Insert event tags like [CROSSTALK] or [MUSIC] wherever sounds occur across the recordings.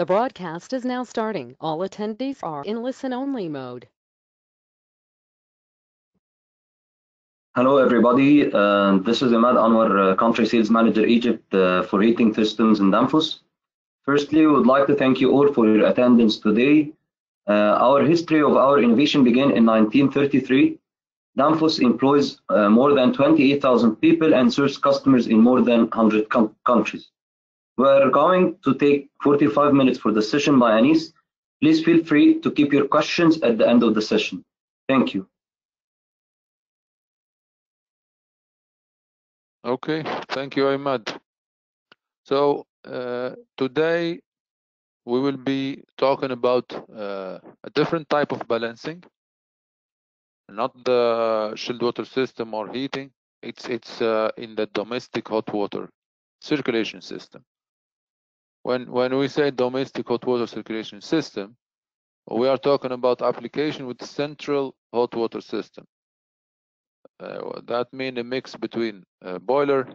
The broadcast is now starting. All attendees are in listen-only mode. Hello, everybody. Um, this is Imad Anwar, uh, Country Sales Manager, Egypt, uh, for Heating Systems in Danfoss. Firstly, we would like to thank you all for your attendance today. Uh, our history of our innovation began in 1933. Danfoss employs more than 28,000 people and serves customers in more than 100 countries. We are going to take 45 minutes for the session by Anis. Please feel free to keep your questions at the end of the session. Thank you. Okay. Thank you, Imad. Uh, today we will be talking about uh, a different type of balancing, not the chilled water system or heating. It's uh, in the domestic hot water circulation system. When when we say domestic hot water circulation system, we are talking about application with central hot water system. Uh, that means a mix between a boiler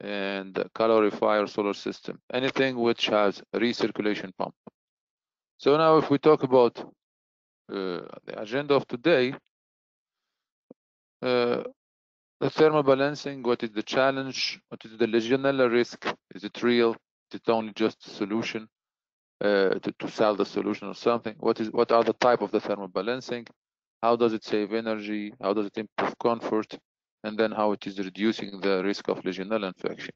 and a calorifier solar system, anything which has recirculation pump. So now if we talk about uh, the agenda of today, the thermal balancing, what is the challenge? What is the Legionella risk? Is it real? Is it only just a solution uh, to sell the solution or something? What is what are the type of the thermal balancing? How does it save energy? How does it improve comfort? And then how it is reducing the risk of Legionella infection.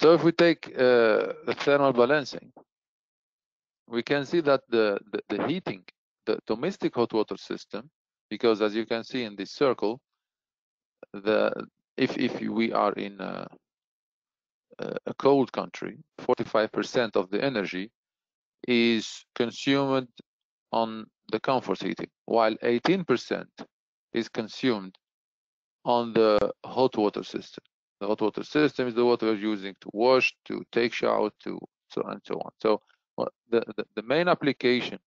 So if we take uh, the thermal balancing, we can see that the the heating, the domestic hot water system, because as you can see in this circle, the if if we are in a cold country, 45% of the energy is consumed on the comfort heating, while 18% is consumed on the hot water system. The hot water system is the water we're using to wash, to take shower, to so and so on. So, uh, the the main application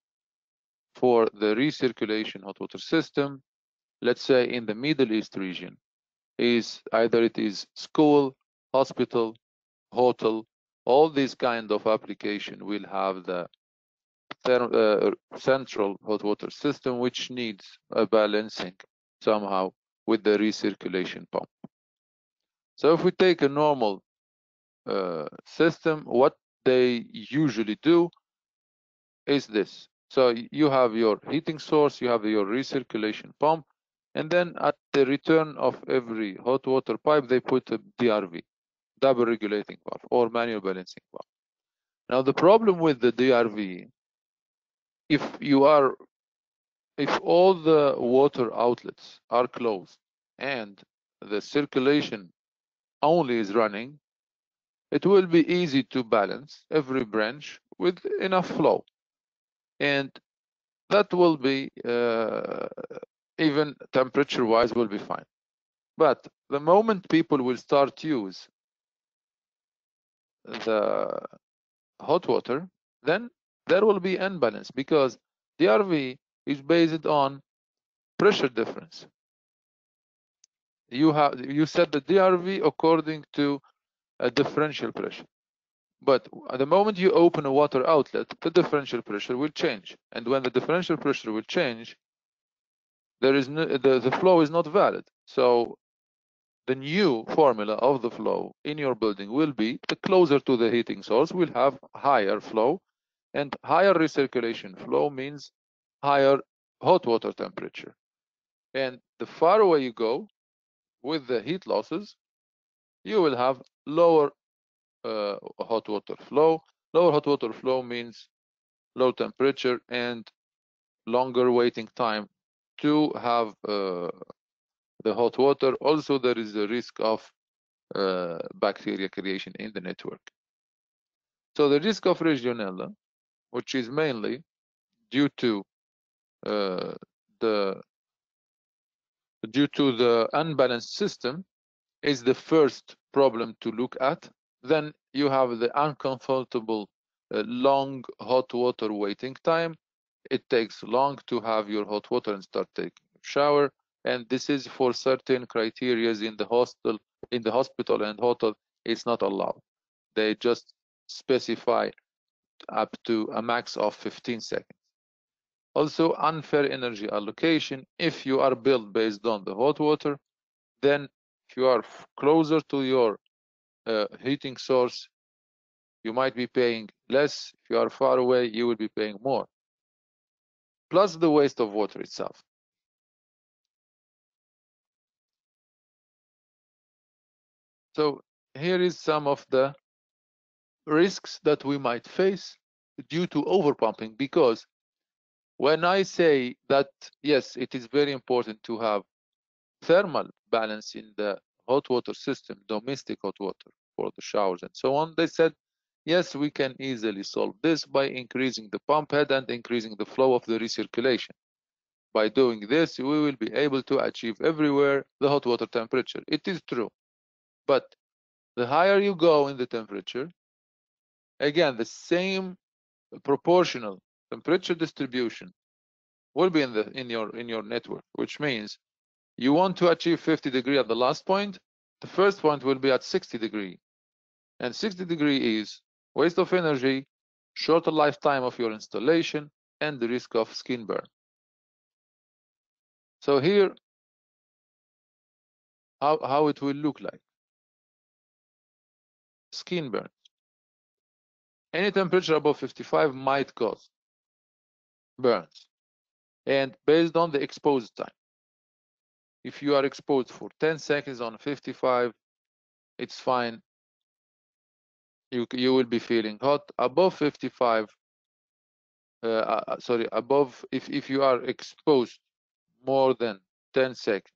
for the recirculation hot water system, let's say in the Middle East region, is either it is school, hospital, hotel. All these kind of application will have the uh, central hot water system, which needs a balancing somehow with the recirculation pump. So if we take a normal uh, system, what they usually do is this. So you have your heating source, you have your recirculation pump, and then at the return of every hot water pipe, they put a DRV, double regulating valve or manual balancing valve. Now the problem with the DRV, if you are, if all the water outlets are closed and the circulation only is running, it will be easy to balance every branch with enough flow. And that will be, uh, even temperature-wise, will be fine. But the moment people will start use the hot water, then there will be imbalance because DRV is based on pressure difference. You have you set the DRV according to a differential pressure. But at the moment you open a water outlet, the differential pressure will change. And when the differential pressure will change, there is no, the flow is not valid. The new formula of the flow in your building will be the closer to the heating source will have higher flow, and higher recirculation flow means higher hot water temperature. And the far away you go with the heat losses, you will have lower uh, hot water flow. Lower hot water flow means low temperature and longer waiting time to have uh, the hot water. Also, there is a risk of uh, bacteria creation in the network. So the risk of Legionella, which is mainly due to uh, the due to the unbalanced system, is the first problem to look at. Then you have the uncomfortable uh, long hot water waiting time. It takes long to have your hot water and start taking a shower. And this is for certain criteria in the hostel in the hospital and hotel, it's not allowed. They just specify up to a max of 15 seconds. Also, unfair energy allocation. If you are built based on the hot water, then if you are closer to your uh, heating source, you might be paying less. If you are far away, you will be paying more. Plus the waste of water itself. So here is some of the risks that we might face due to overpumping because when I say that, yes, it is very important to have thermal balance in the hot water system, domestic hot water for the showers and so on, they said, yes, we can easily solve this by increasing the pump head and increasing the flow of the recirculation. By doing this, we will be able to achieve everywhere the hot water temperature. It is true. But the higher you go in the temperature, again, the same proportional temperature distribution will be in the in your in your network, which means you want to achieve 50 degree at the last point, the first point will be at 60 degree. And 60 degree is waste of energy, shorter lifetime of your installation, and the risk of skin burn. So here, how, how it will look like. Skin burn. Any temperature above 55 might cause burns. And based on the exposed time. If you are exposed for 10 seconds on 55, it's fine. You, you will be feeling hot. Above 55, uh, uh, sorry, above, if, if you are exposed more than 10 seconds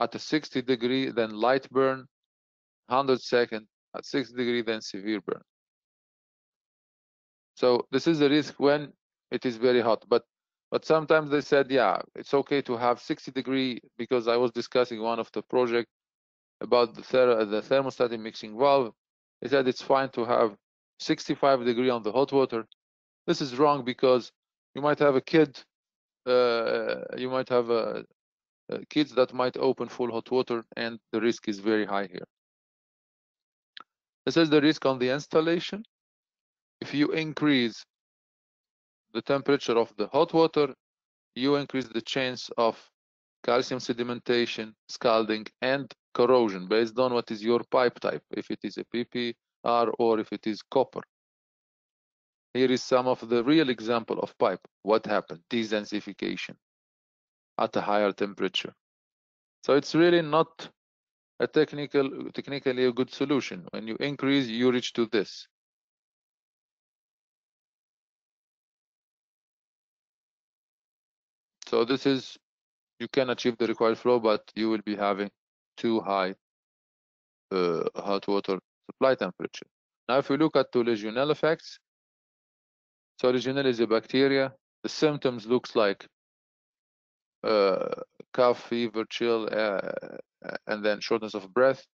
at a 60 degree, then light burn, 100 second at 6 degree, then severe burn. So this is the risk when it is very hot. But but sometimes they said, yeah, it's okay to have 60 degree because I was discussing one of the project about the, ther the thermostatic mixing valve. They said it's fine to have 65 degree on the hot water. This is wrong because you might have a kid, uh, you might have a, uh, kids that might open full hot water and the risk is very high here. Is the risk on the installation. If you increase the temperature of the hot water, you increase the chance of calcium sedimentation, scalding, and corrosion based on what is your pipe type, if it is a PPR or if it is copper. Here is some of the real example of pipe. What happened? Dezincification at a higher temperature. So it's really not a technical, technically a good solution. When you increase, you reach to this. So this is, you can achieve the required flow, but you will be having too high uh, hot water supply temperature. Now, if we look at the Legionella effects, so Legionella is a bacteria. The symptoms looks like uh, cough, fever, chill, uh, and then shortness of breath.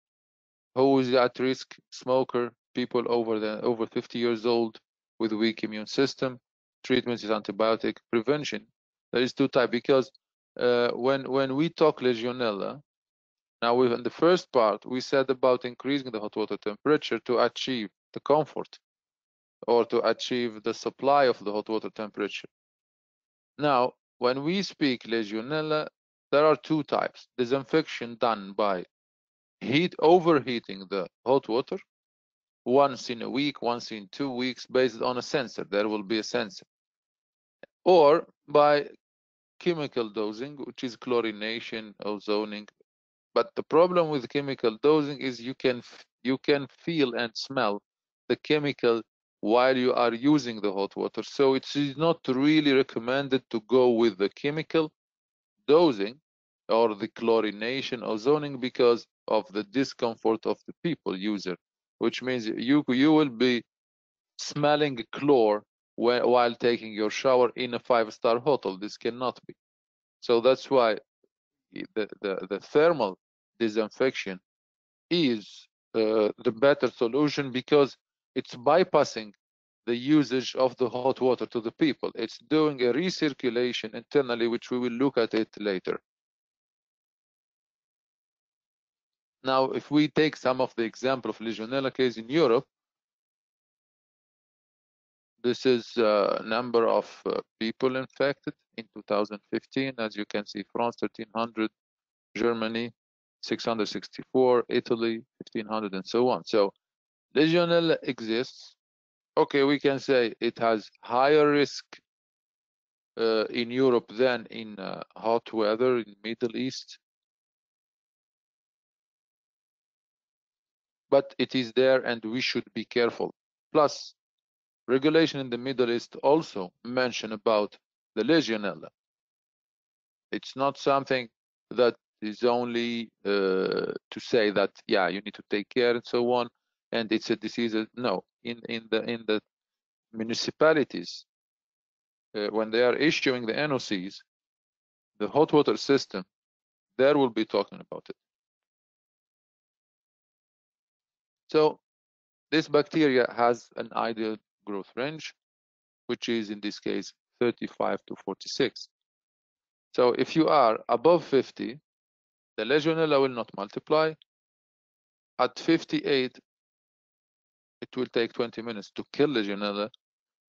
Who is at risk? Smoker, people over the over 50 years old with weak immune system. Treatment is antibiotic. Prevention there is two types because uh, when when we talk Legionella, now in the first part we said about increasing the hot water temperature to achieve the comfort or to achieve the supply of the hot water temperature. Now, when we speak Legionella, there are two types: disinfection done by heat overheating the hot water once in a week, once in two weeks, based on a sensor. There will be a sensor, or by chemical dosing, which is chlorination, ozoning. But the problem with chemical dosing is you can you can feel and smell the chemical while you are using the hot water. So it is not really recommended to go with the chemical dosing or the chlorination ozoning because of the discomfort of the people user, which means you you will be smelling chlor while taking your shower in a five-star hotel. This cannot be. So that's why the, the, the thermal disinfection is uh, the better solution because it's bypassing the usage of the hot water to the people. It's doing a recirculation internally, which we will look at it later. Now, if we take some of the example of Legionella case in Europe, this is uh, number of uh, people infected in 2015. As you can see, France 1300, Germany 664, Italy 1500, and so on. So Legionella exists. Okay, we can say it has higher risk uh, in Europe than in uh, hot weather in Middle East. But it is there and we should be careful. Plus, regulation in the Middle East also mention about the Legionella. It's not something that is only uh, to say that yeah you need to take care and so on and it's a disease no in in the in the municipalities uh, when they are issuing the NOCs the hot water system there will be talking about it so this bacteria has an ideal growth range which is in this case 35 to 46 so if you are above 50 the Legionella will not multiply. At 58, it will take 20 minutes to kill Legionella.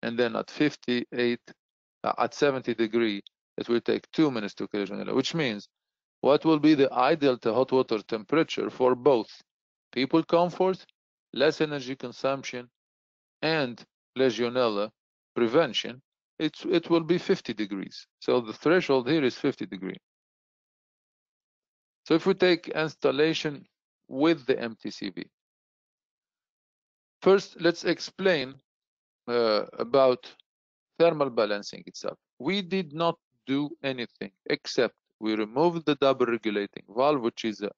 And then at 58, uh, at 70 degree, it will take two minutes to kill Legionella, which means what will be the ideal hot water temperature for both people comfort, less energy consumption, and Legionella prevention, it's, it will be 50 degrees. So the threshold here is 50 degree. So if we take installation with the MTCV, first let's explain uh, about thermal balancing itself. We did not do anything except we removed the double regulating valve, which is a,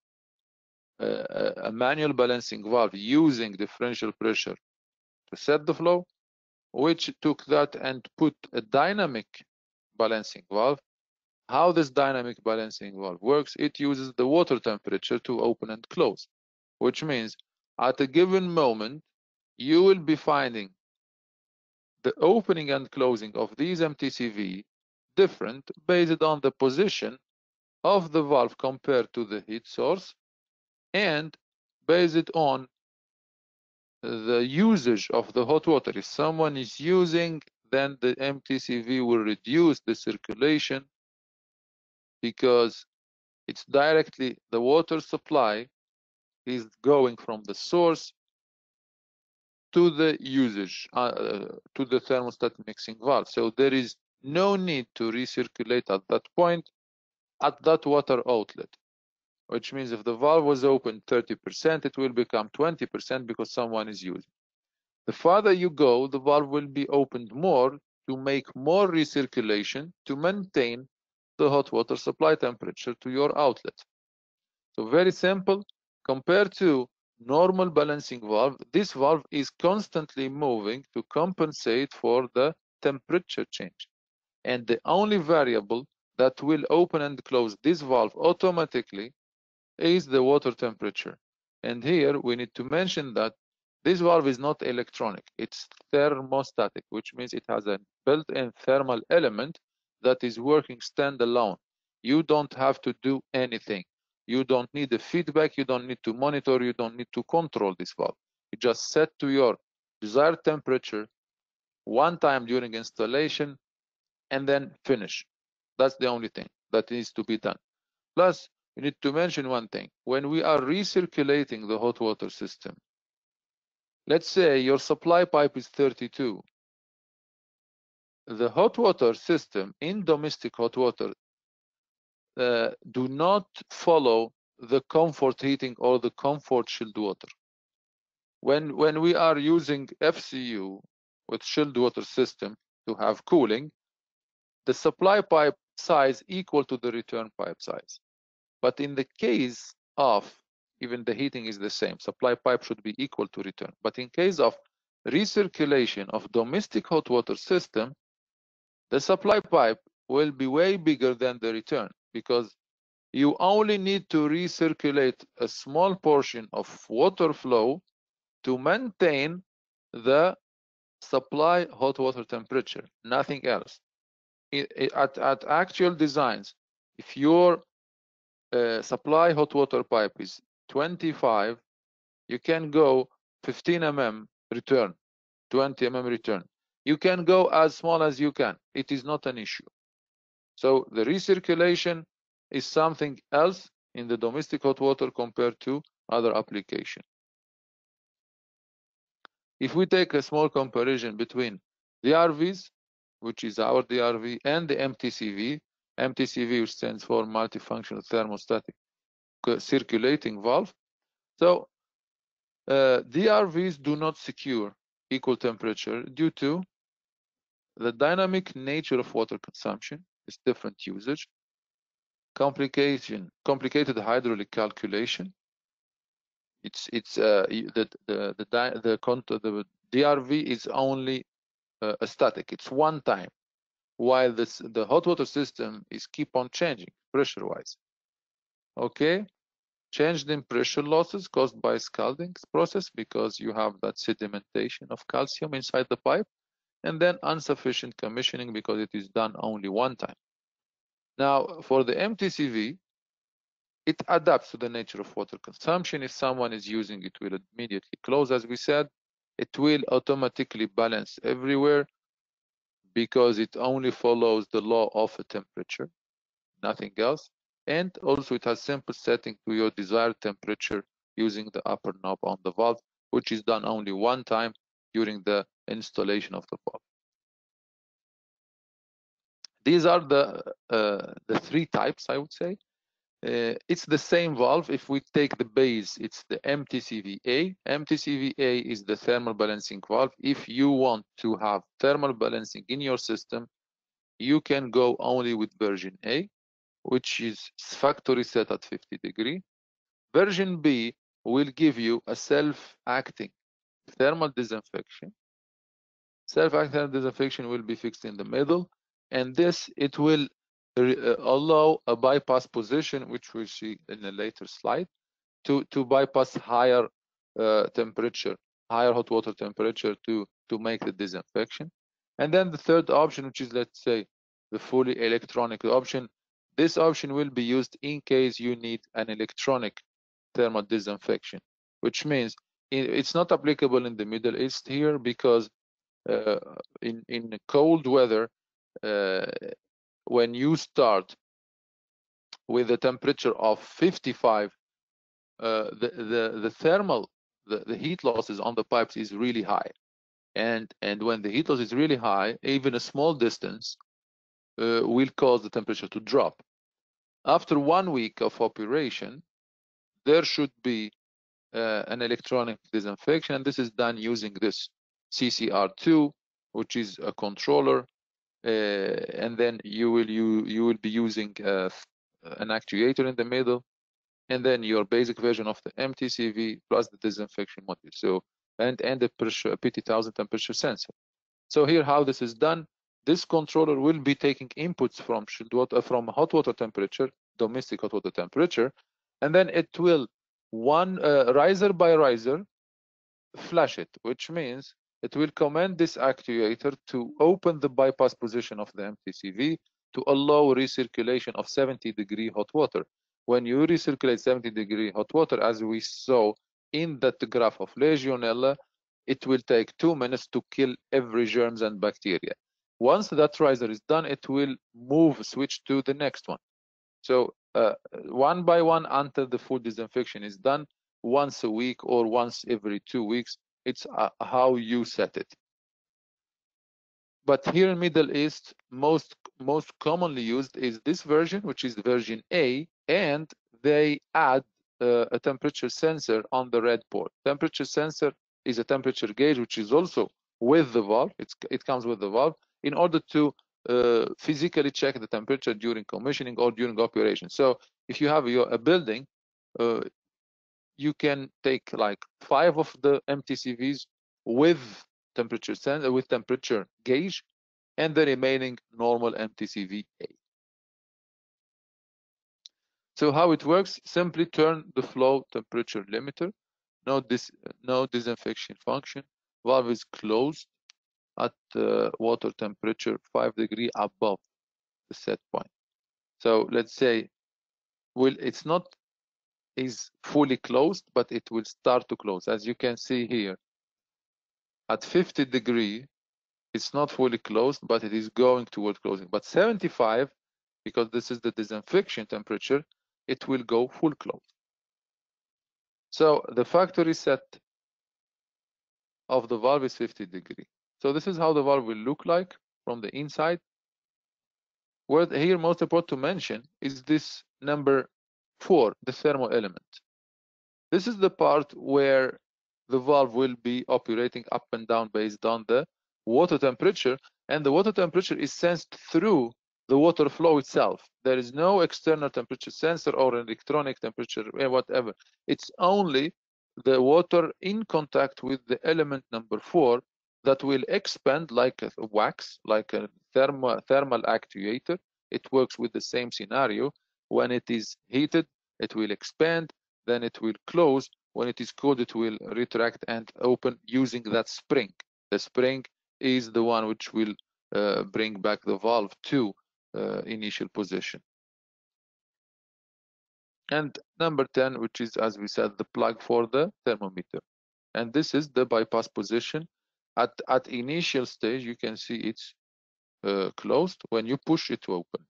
a, manual balancing valve using differential pressure to set the flow, which took that and put a dynamic balancing valve. How this dynamic balancing valve works, it uses the water temperature to open and close, which means at a given moment, you will be finding the opening and closing of these MTCV different based on the position of the valve compared to the heat source and based on the usage of the hot water. If someone is using, then the MTCV will reduce the circulation because it's directly the water supply is going from the source to the usage uh, uh, to the thermostat mixing valve so there is no need to recirculate at that point at that water outlet which means if the valve was open 30% it will become 20% because someone is using the farther you go the valve will be opened more to make more recirculation to maintain the hot water supply temperature to your outlet. So very simple. Compared to normal balancing valve, this valve is constantly moving to compensate for the temperature change. And the only variable that will open and close this valve automatically is the water temperature. And here we need to mention that this valve is not electronic, it's thermostatic, which means it has a built-in thermal element that is working standalone. You don't have to do anything. You don't need the feedback. You don't need to monitor. You don't need to control this valve. You just set to your desired temperature one time during installation and then finish. That's the only thing that needs to be done. Plus, we need to mention one thing. When we are recirculating the hot water system, let's say your supply pipe is 32 the hot water system in domestic hot water uh, do not follow the comfort heating or the comfort chilled water. When, when we are using FCU with chilled water system to have cooling, the supply pipe size equal to the return pipe size. But in the case of, even the heating is the same, supply pipe should be equal to return. But in case of recirculation of domestic hot water system, the supply pipe will be way bigger than the return because you only need to recirculate a small portion of water flow to maintain the supply hot water temperature, nothing else. It, it, at, at actual designs, if your uh, supply hot water pipe is 25, you can go 15 mm return, 20 mm return. You can go as small as you can. It is not an issue. So the recirculation is something else in the domestic hot water compared to other application. If we take a small comparison between the RVs, which is our DRV, and the MTCV, MTCV, which stands for multifunctional thermostatic circulating valve. So uh, DRVs do not secure equal temperature due to the dynamic nature of water consumption is different usage, complication, complicated hydraulic calculation. It's it's uh, the the the the, the, the DRV is only uh, a static. It's one time, while this the hot water system is keep on changing pressure wise. Okay, change in pressure losses caused by scalding process because you have that sedimentation of calcium inside the pipe, and then insufficient commissioning because it is done only one time. Now, for the MTCV, it adapts to the nature of water consumption. If someone is using it, will immediately close, as we said. It will automatically balance everywhere because it only follows the law of a temperature, nothing else. And also it has simple setting to your desired temperature using the upper knob on the valve, which is done only one time during the installation of the valve. These are the uh, the three types, I would say. Uh, it's the same valve. If we take the base, it's the MTCVA. MTCVA is the thermal balancing valve. If you want to have thermal balancing in your system, you can go only with version A, which is factory set at 50 degree. Version B will give you a self-acting thermal disinfection. Self-acting disinfection will be fixed in the middle and this it will allow a bypass position which we'll see in a later slide to to bypass higher uh, temperature higher hot water temperature to to make the disinfection. And then the third option which is let's say the fully electronic option this option will be used in case you need an electronic thermal disinfection which means it's not applicable in the middle east here because uh, in in cold weather uh, when you start with a temperature of 55 uh, the, the the thermal the, the heat losses on the pipes is really high. And and when the heat loss is really high even a small distance uh, will cause the temperature to drop. After one week of operation there should be uh, an electronic disinfection. And this is done using this CCR2 which is a controller and then you will you you will be using uh, an actuator in the middle and then your basic version of the MTCV plus the disinfection module. So and and the pressure PT1000 temperature sensor. So here how this is done. This controller will be taking inputs from water, from hot water temperature domestic hot water temperature and then it will one uh, riser by riser flash it which means it will command this actuator to open the bypass position of the MTCV to allow recirculation of 70 degree hot water. When you recirculate 70 degree hot water, as we saw in that graph of Legionella, it will take two minutes to kill every germs and bacteria. Once that riser is done, it will move, switch to the next one. So uh, one by one until the full disinfection is done once a week or once every two weeks it's uh, how you set it. But here in middle east most most commonly used is this version which is version a and they add uh, a temperature sensor on the red port. Temperature sensor is a temperature gauge which is also with the valve. It's it comes with the valve in order to uh, physically check the temperature during commissioning or during operation. So if you have your a building uh, you can take like five of the MTCVs with temperature sensor with temperature gauge and the remaining normal MTCV A. So how it works, simply turn the flow temperature limiter, no, dis no disinfection function, valve is closed at uh, water temperature 5 degree above the set point. So let's say, well, it's not is fully closed, but it will start to close. As you can see here, at 50 degree, it's not fully closed, but it is going toward closing. But 75, because this is the disinfection temperature, it will go full close. So the factory set of the valve is 50 degree. So this is how the valve will look like from the inside. What here most important to mention is this number four, the thermal element. This is the part where the valve will be operating up and down based on the water temperature and the water temperature is sensed through the water flow itself. There is no external temperature sensor or electronic temperature, eh, whatever. It's only the water in contact with the element number four that will expand like a wax, like a thermal, thermal actuator. It works with the same scenario. When it is heated, it will expand, then it will close. When it is cold, it will retract and open using that spring. The spring is the one which will uh, bring back the valve to uh, initial position. And number 10, which is, as we said, the plug for the thermometer. And this is the bypass position. At, at initial stage, you can see it's uh, closed. When you push it to open.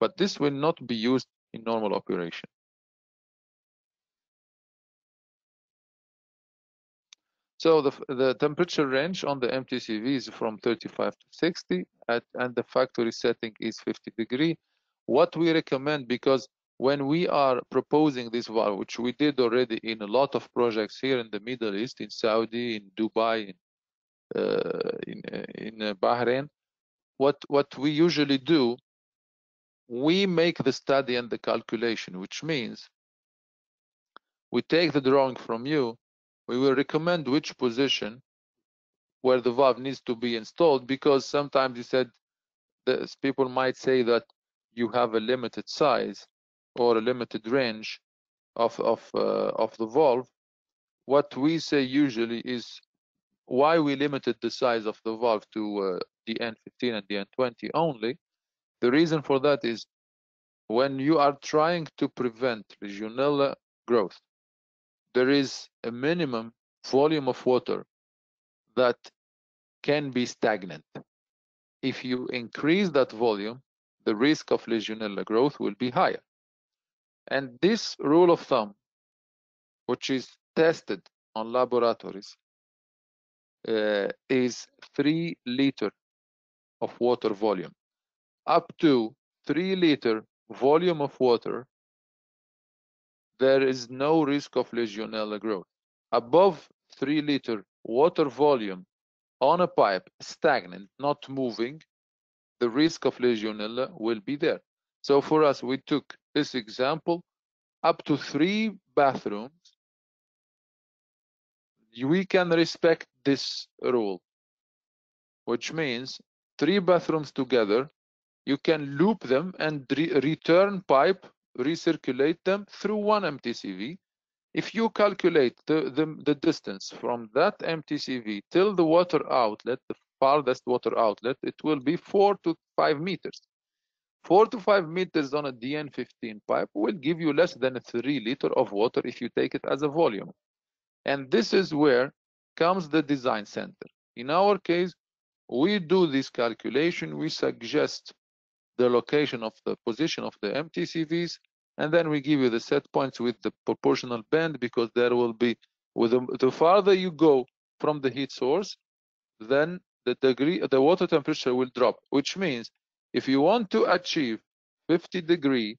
But this will not be used in normal operation. So the, the temperature range on the MTCV is from 35 to 60 at, and the factory setting is 50 degree. What we recommend, because when we are proposing this valve, which we did already in a lot of projects here in the Middle East, in Saudi, in Dubai, in, uh, in, in uh, Bahrain, what, what we usually do, we make the study and the calculation, which means we take the drawing from you we will recommend which position where the valve needs to be installed because sometimes you said this, people might say that you have a limited size or a limited range of of uh, of the valve. What we say usually is why we limited the size of the valve to uh, the DN15 and the DN20 only the reason for that is when you are trying to prevent legionella growth there is a minimum volume of water that can be stagnant. If you increase that volume, the risk of Legionella growth will be higher. And this rule of thumb, which is tested on laboratories, uh, is three liter of water volume. Up to three liter volume of water there is no risk of Legionella growth. Above 3 liter water volume on a pipe, stagnant, not moving, the risk of Legionella will be there. So for us, we took this example, up to three bathrooms, we can respect this rule, which means three bathrooms together, you can loop them and re return pipe recirculate them through one MTCV. If you calculate the, the, the distance from that MTCV till the water outlet, the farthest water outlet, it will be four to five meters. Four to five meters on a DN15 pipe will give you less than three liter of water if you take it as a volume. And this is where comes the design center. In our case, we do this calculation, we suggest the location of the position of the MTCVs, and then we give you the set points with the proportional band because there will be, with the, the farther you go from the heat source, then the degree, the water temperature will drop, which means if you want to achieve 50 degree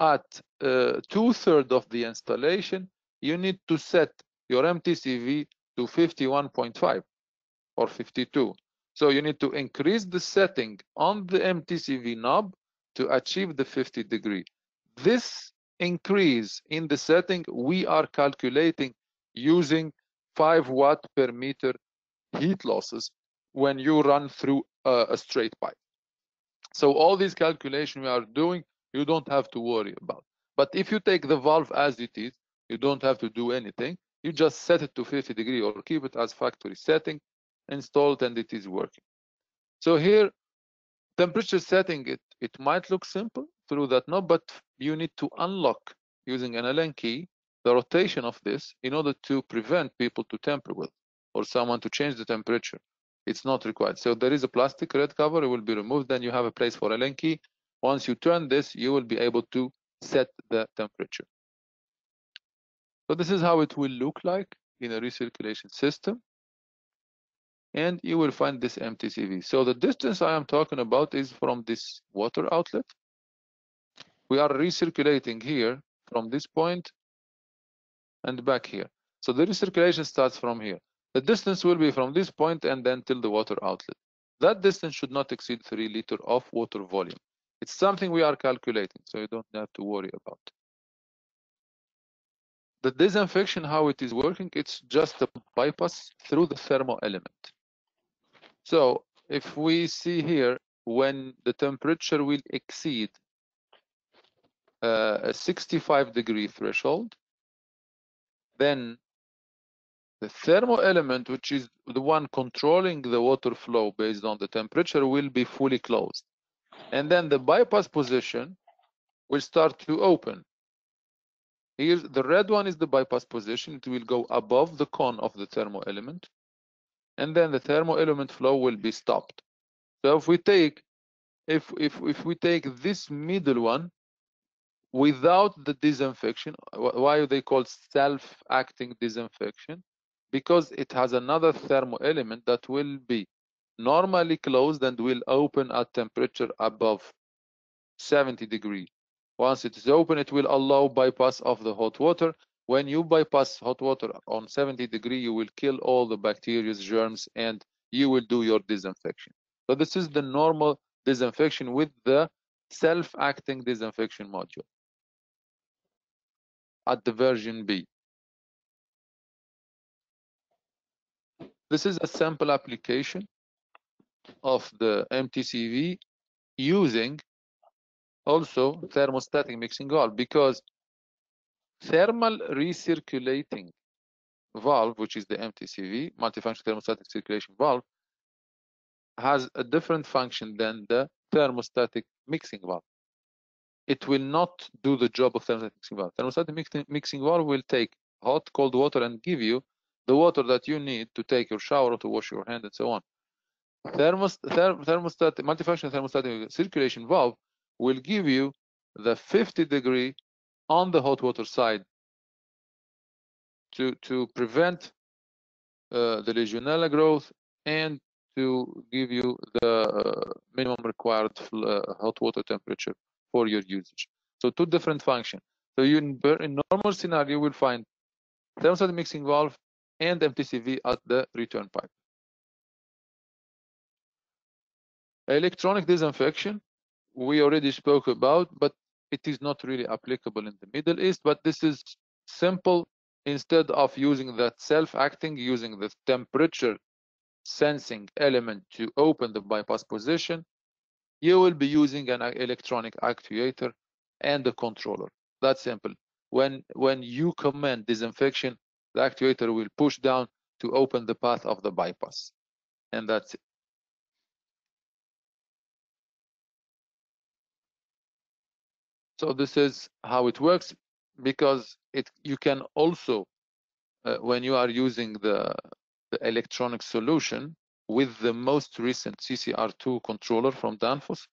at uh, two-thirds of the installation, you need to set your MTCV to 51.5 or 52. So you need to increase the setting on the MTCV knob to achieve the 50 degree. This increase in the setting, we are calculating using 5 watt per meter heat losses when you run through a, a straight pipe. So all these calculations we are doing, you don't have to worry about. But if you take the valve as it is, you don't have to do anything. You just set it to 50 degree or keep it as factory setting installed and it is working. So here, temperature setting, it, it might look simple through that knob, but you need to unlock using an Allen key the rotation of this in order to prevent people to tamper with or someone to change the temperature. it's not required. So there is a plastic red cover, it will be removed, then you have a place for Allen key. Once you turn this, you will be able to set the temperature. So this is how it will look like in a recirculation system. And you will find this MTCV. So the distance I am talking about is from this water outlet. We are recirculating here from this point and back here. So the recirculation starts from here. The distance will be from this point and then till the water outlet. That distance should not exceed 3 liter of water volume. It's something we are calculating, so you don't have to worry about. The disinfection, how it is working, it's just a bypass through the thermal element. So if we see here, when the temperature will exceed uh, a 65 degree threshold, then the thermal element, which is the one controlling the water flow based on the temperature, will be fully closed. And then the bypass position will start to open. Here, the red one is the bypass position. It will go above the cone of the thermal element. And then the thermo element flow will be stopped. So if we take if if if we take this middle one without the disinfection, why are they called self-acting disinfection? because it has another thermo element that will be normally closed and will open at temperature above 70 degree. Once it is open, it will allow bypass of the hot water. When you bypass hot water on 70 degree, you will kill all the bacteria, germs, and you will do your disinfection. So this is the normal disinfection with the self-acting disinfection module at the version B. This is a sample application of the MTCV using also thermostatic mixing valve because thermal recirculating valve, which is the MTCV, multifunction thermostatic circulation valve, has a different function than the thermostatic mixing valve. It will not do the job of thermostatic mixing valve. Thermostatic mixing valve will take hot, cold water and give you the water that you need to take your shower or to wash your hand and so on. Thermost thermostatic, multifunction thermostatic circulation valve will give you the 50 degree on the hot water side to, to prevent uh, the Legionella growth and to give you the uh, minimum required uh, hot water temperature for your usage. So two different functions. So you in, in normal scenario, will find thermostatic mixing valve and MTCV at the return pipe. Electronic disinfection, we already spoke about, but it is not really applicable in the Middle East, but this is simple. Instead of using that self-acting, using the temperature sensing element to open the bypass position, you will be using an electronic actuator and a controller. That's simple. When, when you command disinfection, the actuator will push down to open the path of the bypass. And that's it. So this is how it works because it you can also, uh, when you are using the, the electronic solution with the most recent CCR2 controller from Danfoss,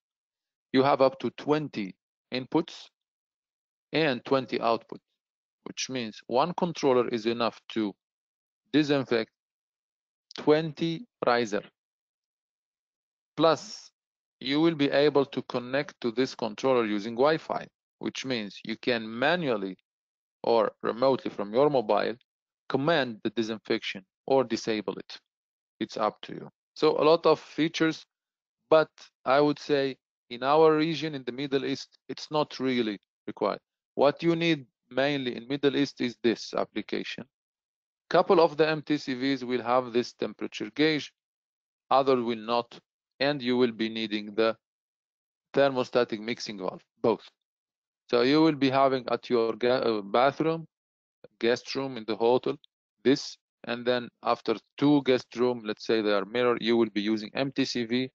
you have up to 20 inputs and 20 outputs which means one controller is enough to disinfect 20 riser. Plus, you will be able to connect to this controller using Wi-Fi, which means you can manually or remotely from your mobile command the disinfection or disable it. It's up to you. So a lot of features, but I would say in our region in the Middle East, it's not really required. What you need mainly in Middle East is this application. Couple of the MTCVs will have this temperature gauge, other will not, and you will be needing the thermostatic mixing valve, both. So you will be having at your uh, bathroom, guest room in the hotel, this, and then after two guest room, let's say they are mirror, you will be using MTCV.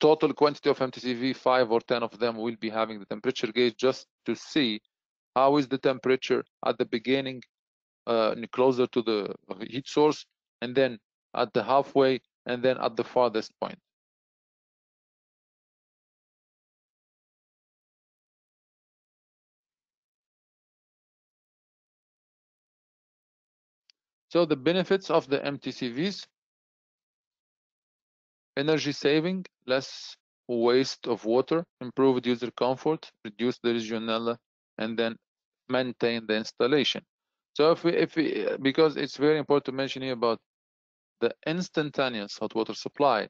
Total quantity of MTCV, five or 10 of them will be having the temperature gauge just to see how is the temperature at the beginning uh, closer to the heat source and then at the halfway and then at the farthest point. So the benefits of the MTCVs, energy saving, less waste of water, improved user comfort, reduce the Legionella, and then maintain the installation. So if we, if we, because it's very important to mention here about the instantaneous hot water supply,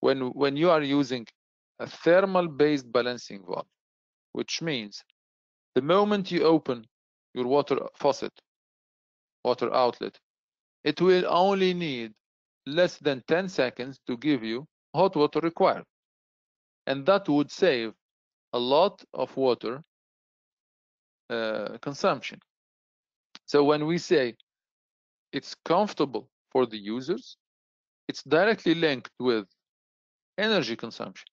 when when you are using a thermal-based balancing valve, which means the moment you open your water faucet, water outlet, it will only need less than 10 seconds to give you hot water required. And that would save a lot of water uh, consumption. So when we say it's comfortable for the users, it's directly linked with energy consumption.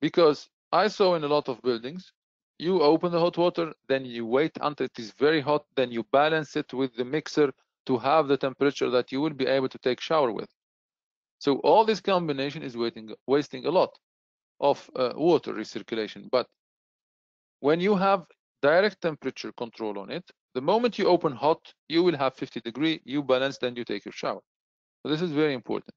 Because I saw in a lot of buildings, you open the hot water, then you wait until it is very hot, then you balance it with the mixer to have the temperature that you will be able to take shower with. So all this combination is waiting, wasting a lot of uh, water recirculation. But when you have direct temperature control on it, the moment you open hot, you will have 50 degree, you balance, then you take your shower. So this is very important.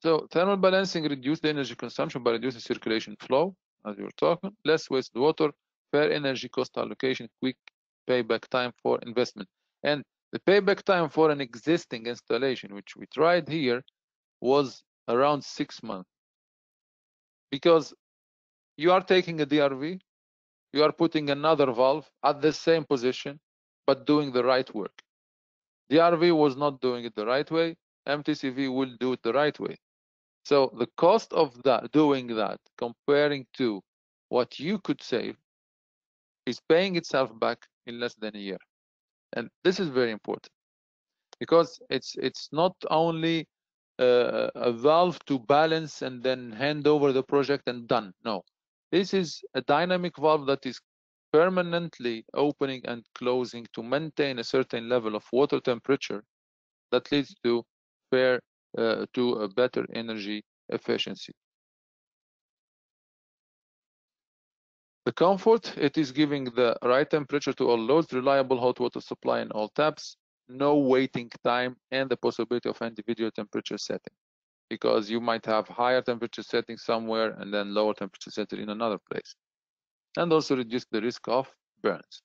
So thermal balancing reduce the energy consumption by reducing circulation flow, as we were talking, less waste water, fair energy cost allocation, quick payback time for investment. And the payback time for an existing installation, which we tried here, was around six months. Because you are taking a DRV, you are putting another valve at the same position, but doing the right work. DRV was not doing it the right way. MTCV will do it the right way. So the cost of that doing that, comparing to what you could save, is paying itself back in less than a year. And this is very important because it's it's not only uh, a valve to balance and then hand over the project and done. No, this is a dynamic valve that is permanently opening and closing to maintain a certain level of water temperature that leads to fair Uh, to a better energy efficiency. The comfort, it is giving the right temperature to all loads, reliable hot water supply in all taps, no waiting time, and the possibility of individual temperature setting. Because you might have higher temperature setting somewhere and then lower temperature setting in another place. And also reduce the risk of burns.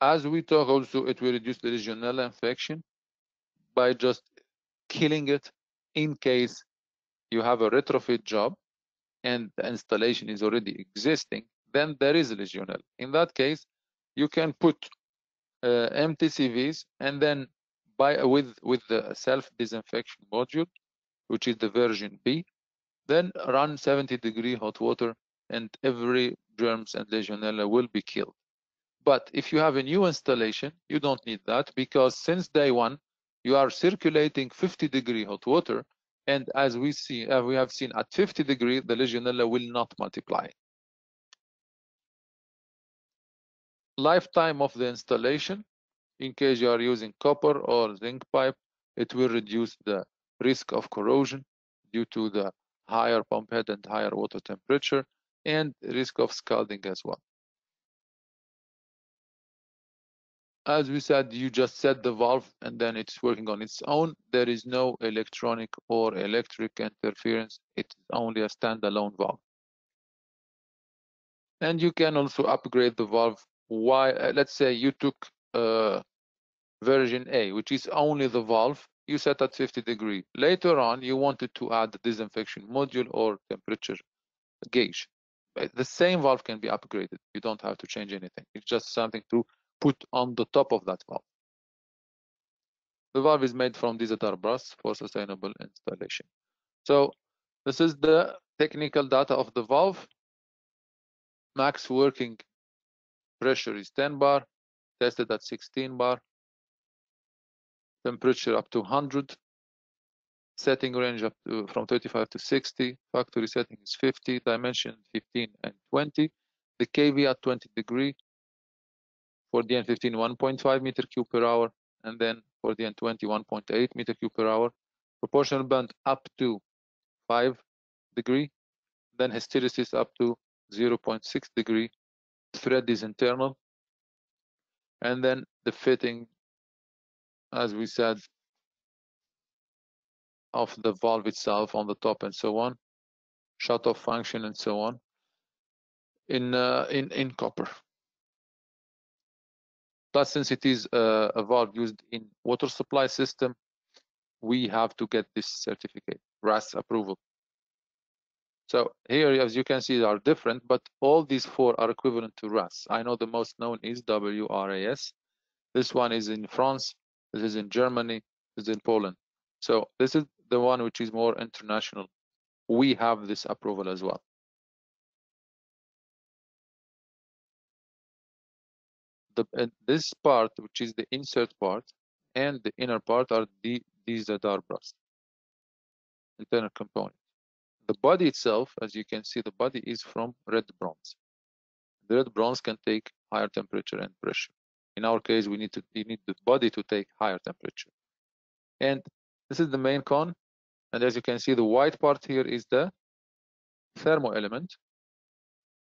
As we talk also, it will reduce the Legionella infection by just killing it in case you have a retrofit job and the installation is already existing, then there is Legionella. In that case, you can put uh, MTCVs and then by with with the self disinfection module, which is the version B, then run 70 degree hot water and every germs and Legionella will be killed. But if you have a new installation, you don't need that because since day one, you are circulating 50 degree hot water and as we see uh, we have seen at 50 degree the legionella will not multiply. Lifetime of the installation in case you are using copper or zinc pipe it will reduce the risk of corrosion due to the higher pump head and higher water temperature and risk of scalding as well as we said, you just set the valve and then it's working on its own. There is no electronic or electric interference. It's only a standalone valve. And you can also upgrade the valve. Why? Uh, let's say you took uh, version A, which is only the valve. You set at 50 degree. Later on, you wanted to add the disinfection module or temperature gauge. Uh, the same valve can be upgraded. You don't have to change anything. It's just something to put on the top of that valve. The valve is made from DZR brass for sustainable installation. So this is the technical data of the valve. Max working pressure is 10 bar, tested at 16 bar. Temperature up to 100. Setting range up to from 35 to 60. Factory setting is 50. Dimension 15 and 20. The KV at 20 degree For the DN15, 1.5 meter cube per hour, and then for the DN20, 1.8 meter cube per hour. Proportional band up to 5 degree, then hysteresis up to 0.6 degree. Thread is internal, and then the fitting, as we said, of the valve itself on the top and so on, shut off function and so on in uh, in in copper. Plus, since it is uh, a valve used in water supply system, we have to get this certificate, WRAS approval. So here, as you can see, are different, but all these four are equivalent to WRAS. I know the most known is WRAS. This one is in France, this is in Germany, this is in Poland. So this is the one which is more international. We have this approval as well. The, uh, this part, which is the insert part, and the inner part are the, these are brass, internal component. The body itself, as you can see, the body is from red bronze. The red bronze can take higher temperature and pressure. In our case, we need to we need the body to take higher temperature. And this is the main con. And as you can see, the white part here is the thermo element.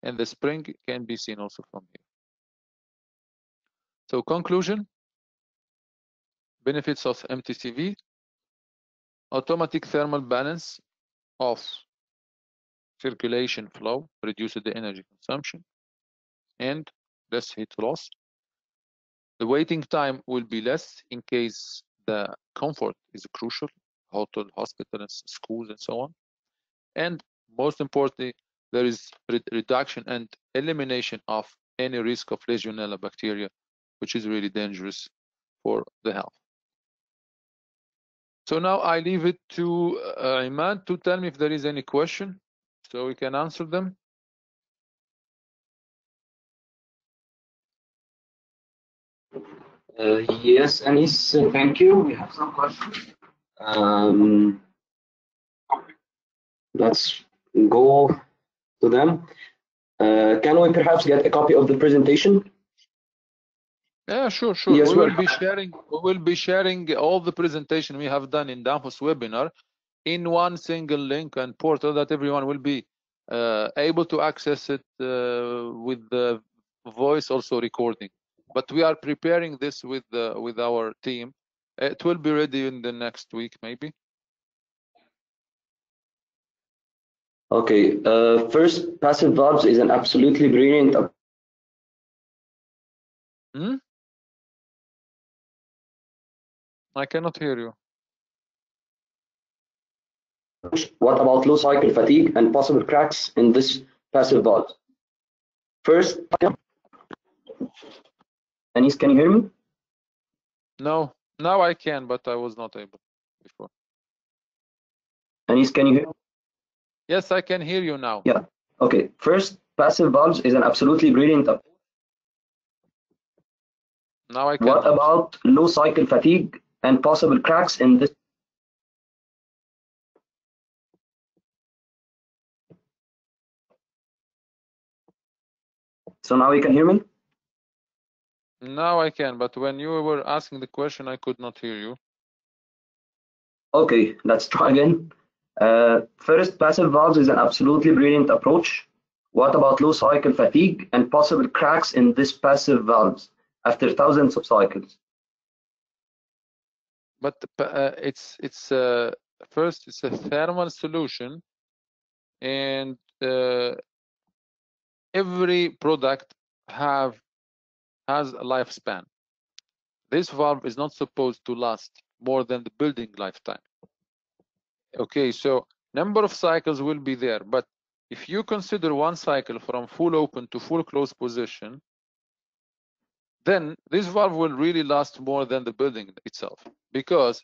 And the spring can be seen also from here. So conclusion, benefits of MTCV, automatic thermal balance of circulation flow, reduces the energy consumption, and less heat loss. The waiting time will be less in case the comfort is crucial, hotel, hospitals, schools, and so on. And most importantly, there is re reduction and elimination of any risk of Legionella bacteria, which is really dangerous for the health. So now I leave it to uh, Imad to tell me if there is any question, so we can answer them. Uh, yes, Anis, uh, thank you. We have some questions. Um, let's go to them. Uh, can we perhaps get a copy of the presentation? Yeah, sure, sure. Yes, we will be sharing. We will be sharing all the presentation we have done in Danfoss webinar in one single link and portal that everyone will be uh, able to access it uh, with the voice also recording. But we are preparing this with the with our team. It will be ready in the next week, maybe. Okay, uh, first, passive valves is an absolutely brilliant Hmm? I cannot hear you. What about low cycle fatigue and possible cracks in this passive valve? First, Anis, can you hear me? No, now I can, but I was not able before. Anis, can you hear? Me? Yes, I can hear you now. Yeah. Okay, first, passive valves is an absolutely brilliant approach. Now I can. What about low cycle fatigue and possible cracks in this? So now you can hear me? Now I can, but when you were asking the question, I could not hear you. Okay, let's try again. Uh, first, passive valves is an absolutely brilliant approach. What about low cycle fatigue and possible cracks in this passive valves after thousands of cycles? But uh, it's it's uh, first it's a thermal solution, and uh, every product have has a lifespan. This valve is not supposed to last more than the building lifetime. Okay, so number of cycles will be there, but if you consider one cycle from full open to full closed position, then this valve will really last more than the building itself because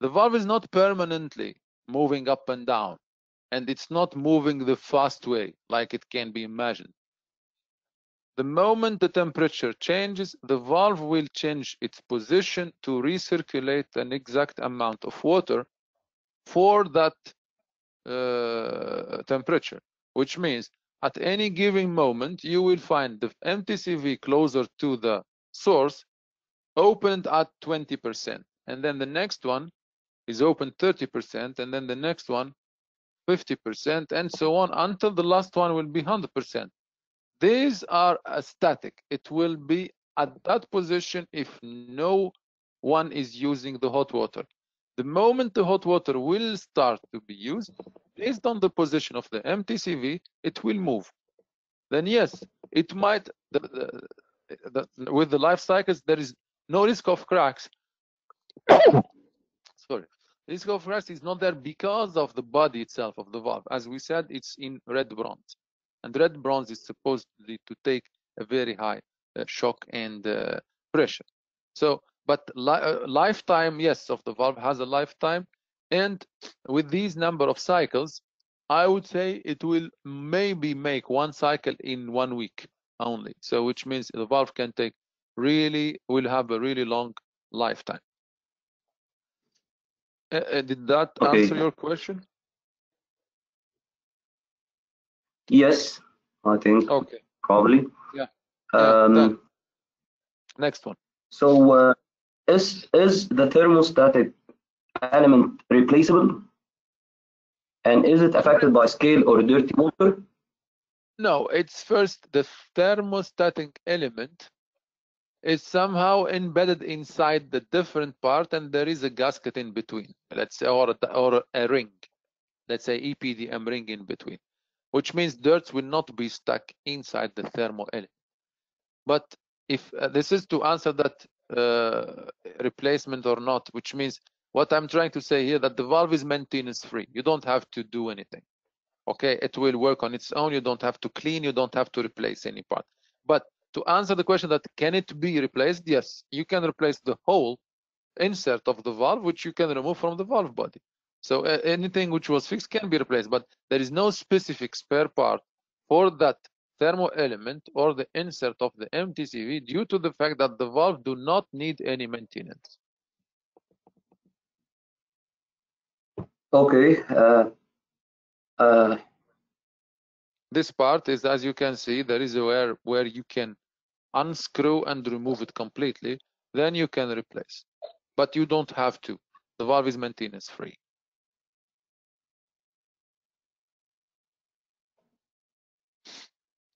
the valve is not permanently moving up and down and it's not moving the fast way like it can be imagined. The moment the temperature changes, the valve will change its position to recirculate an exact amount of water for that uh, temperature, which means at any given moment, you will find the MTCV closer to the source opened at 20%. And then the next one is open 30%. And then the next one 50% and so on until the last one will be 100%. These are uh, static. It will be at that position if no one is using the hot water. The moment the hot water will start to be used, based on the position of the MTCV, it will move. Then yes, it might, the, the, the, with the life cycles, there is no risk of cracks. [COUGHS] Sorry, risk of cracks is not there because of the body itself of the valve. As we said, it's in red bronze. And red bronze is supposed to take a very high uh, shock and uh, pressure. So, but li uh, lifetime, yes, of the valve has a lifetime. And with these number of cycles, I would say it will maybe make one cycle in one week only. So, which means the valve can take really, will have a really long lifetime. Uh, did that Okay. answer your question? Yes, I think Okay. probably. Yeah. Yeah, Um, done. Next one. so uh, is is the thermostatic element replaceable? And is it affected by scale or dirty water? No, it's first the thermostatic element is somehow embedded inside the different part and there is a gasket in between, let's say, or a, or a ring, let's say EPDM ring in between, which means dirt will not be stuck inside the thermal element. But if uh, this is to answer that uh, replacement or not, which means what I'm trying to say here that the valve is maintenance free. You don't have to do anything. Okay, it will work on its own. You don't have to clean. You don't have to replace any part. But to answer the question that can it be replaced? Yes, you can replace the whole insert of the valve, which you can remove from the valve body. So uh, anything which was fixed can be replaced, but there is no specific spare part for that thermo element or the insert of the MTCV due to the fact that the valve do not need any maintenance. Okay. Uh, uh, This part is, as you can see, there is a where where you can unscrew and remove it completely. Then you can replace, but you don't have to. The valve is maintenance free.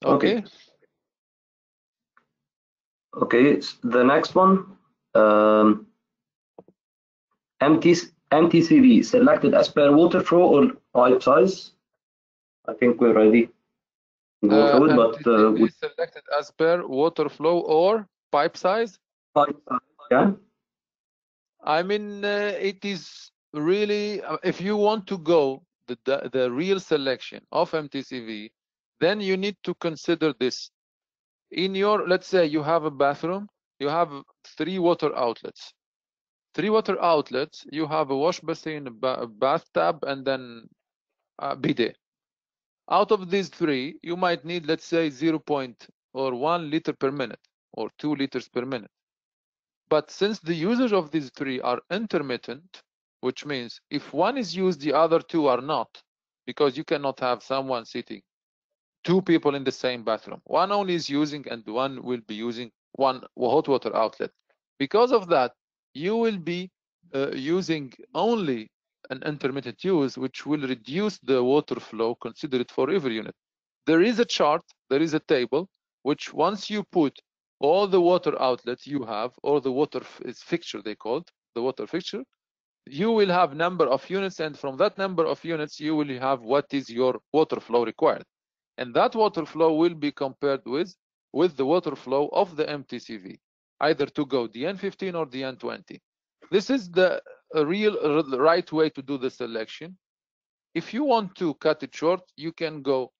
Okay. Okay. okay. The next one. Um, MT, MTCV selected as per water flow or pipe size. I think we're ready. Go Uh, through it, but uh, with selected as per water flow or pipe size. pipe size, yeah. I mean, uh, it is really uh, if you want to go the, the the real selection of MTCV, then you need to consider this. In your, let's say you have a bathroom, you have three water outlets. Three water outlets, you have a wash basin, a, bathtub, and then a bidet. Out of these three, you might need, let's say, 0. Point or 1 liter per minute or 2 liters per minute. But since the usage of these three are intermittent, which means if one is used, the other two are not, because you cannot have someone sitting, two people in the same bathroom. One only is using and one will be using one hot water outlet. Because of that, you will be uh, using only an intermittent use, which will reduce the water flow considered for every unit. There is a chart, there is a table, which once you put all the water outlets you have, or the water is fixture they called, the water fixture, you will have number of units, and from that number of units, you will have what is your water flow required. And that water flow will be compared with, with the water flow of the MTCV, either to go DN15 or DN20. This is the real the right way to do the selection. If you want to cut it short, you can go,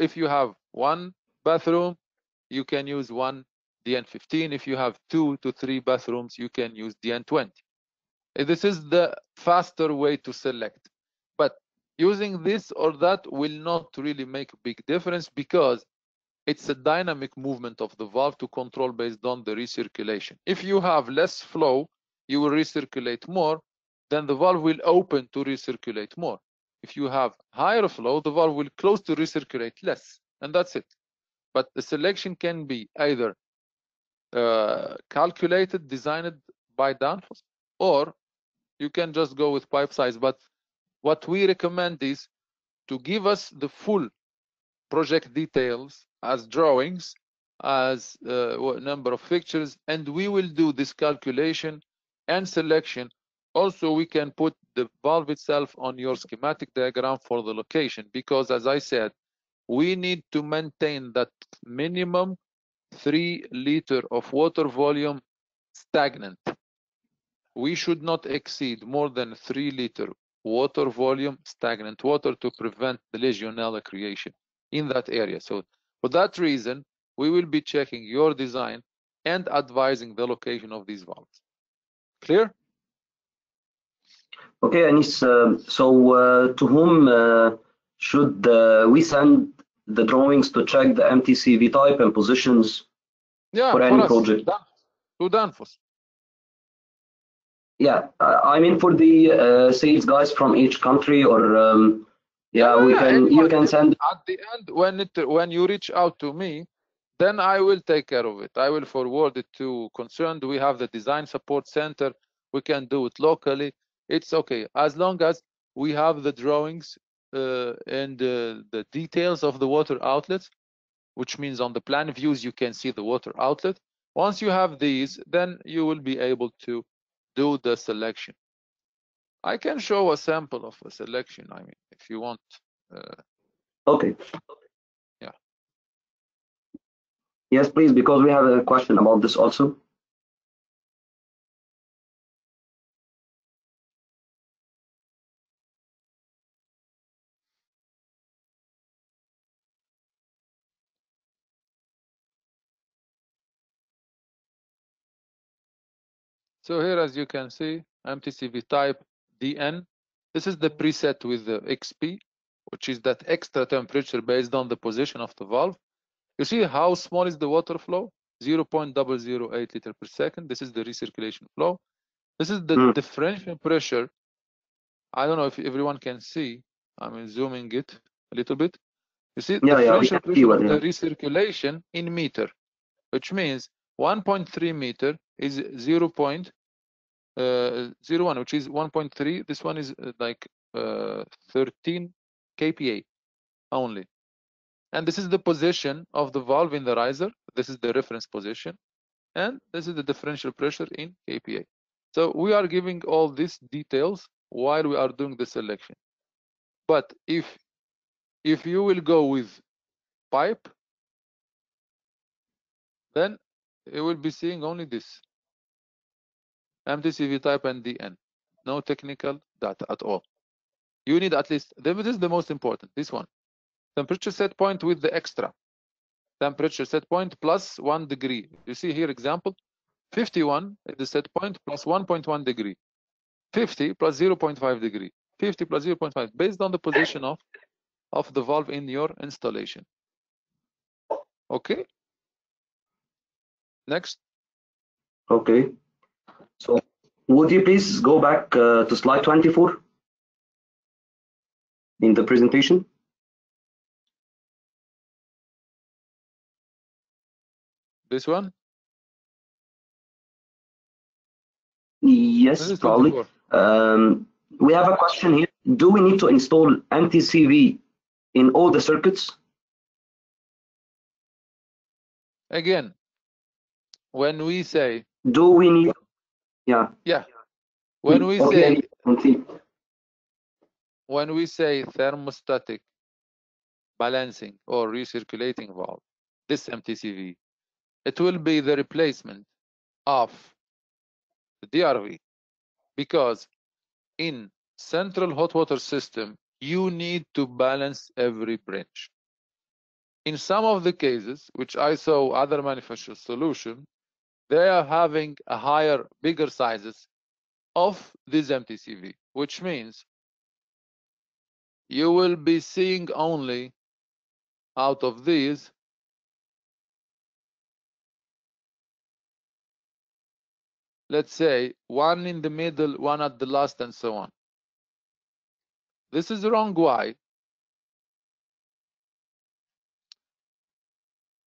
if you have one bathroom, you can use one DN15. If you have two to three bathrooms, you can use DN20. Uh, This is the faster way to select. But using this or that will not really make a big difference because it's a dynamic movement of the valve to control based on the recirculation. If you have less flow, you will recirculate more, then the valve will open to recirculate more. If you have higher flow, the valve will close to recirculate less. and that's it. But the selection can be either uh, calculated, designed by Danfoss, or you can just go with pipe size. But what we recommend is to give us the full project details as drawings, as uh, number of fixtures, and we will do this calculation and selection. Also, we can put the valve itself on your schematic diagram for the location, because as I said, we need to maintain that minimum three liter of water volume stagnant. We should not exceed more than three liter water volume stagnant water to prevent the Legionella creation in that area. So for that reason, we will be checking your design and advising the location of these valves. Clear? Okay, Anis. Uh, so uh, to whom uh, should uh, we send the drawings to check the MTCV type and positions yeah, for any project? Dan to Danfoss. Yeah, I mean for the uh, sales guys from each country, or um, yeah, we can you can send. At the end, when it when you reach out to me, then I will take care of it. I will forward it to concerned. We have the design support center. We can do it locally. It's okay as long as we have the drawings uh, and uh, the details of the water outlets, which means on the plan views you can see the water outlet. Once you have these, then you will be able to do the selection. I can show a sample of a selection. I mean, if you want. Uh, okay. Yeah. Yes, please, because we have a question about this also. So here, as you can see, MTCV type DN. This is the preset with the XP, which is that extra temperature based on the position of the valve. You see how small is the water flow? 0.008 liter per second. This is the recirculation flow. This is the Mm. differential pressure. I don't know if everyone can see. I'm zooming it a little bit. You see, Yeah, yeah, differential see pressure the recirculation in meter, which means 1.3 meter is 0. Uh, 01, which is 1.3. This one is uh, like uh, 13 kPa only. And this is the position of the valve in the riser. This is the reference position. And this is the differential pressure in kPa. So we are giving all these details while we are doing the selection. But if if you will go with pipe, then you will be seeing only this. MTCV type and DN. No technical data at all. You need at least, this is the most important, this one. Temperature set point with the extra. Temperature set point plus one degree. You see here example, 51 is the set point plus 1.1 degree. 50 plus 0.5 degree. 50 plus 0.5 based on the position of, of the valve in your installation. Okay. Next. Okay. Would you please go back uh, to slide 24 in the presentation? This one? Yes, This probably. Um, we have a question here. Do we need to install MTCV in all the circuits? Again, when we say, Do we need? Yeah. yeah, when we okay. say when we say thermostatic balancing or recirculating valve, this MTCV, it will be the replacement of the DRV because in central hot water system, you need to balance every branch. In some of the cases, which I saw other manufacturers solution, they are having a higher, bigger sizes of this MTCV, which means you will be seeing only out of these let's say one in the middle one at the last and so on this is wrong why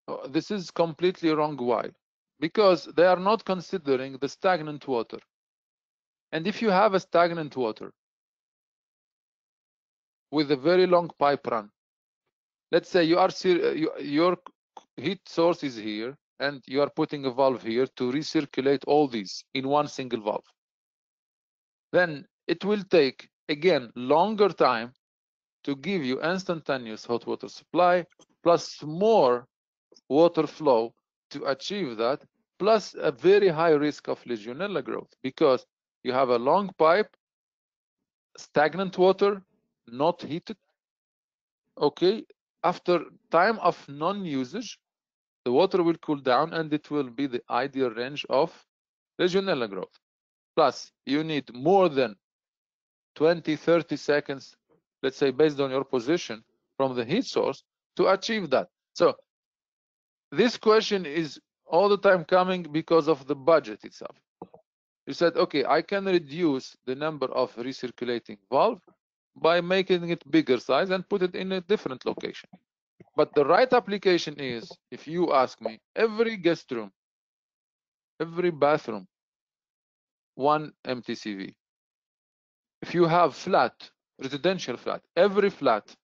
Uh, This is completely wrong. Why? Because they are not considering the stagnant water. And if you have a stagnant water with a very long pipe run, let's say you are uh, you, your heat source is here and you are putting a valve here to recirculate all these in one single valve. Then it will take again longer time to give you instantaneous hot water supply plus more water flow to achieve that plus a very high risk of legionella growth because you have a long pipe stagnant water not heated. Okay after time of non-usage the water will cool down and it will be the ideal range of legionella growth. Plus you need more than 20 30 seconds let's say based on your position from the heat source to achieve that. So this question is all the time coming because of the budget itself. You said okay i can reduce the number of recirculating valve by making it bigger size and put it in a different location. But the right application is if you ask me every guest room every bathroom one mtcv if you have flat residential flat every flat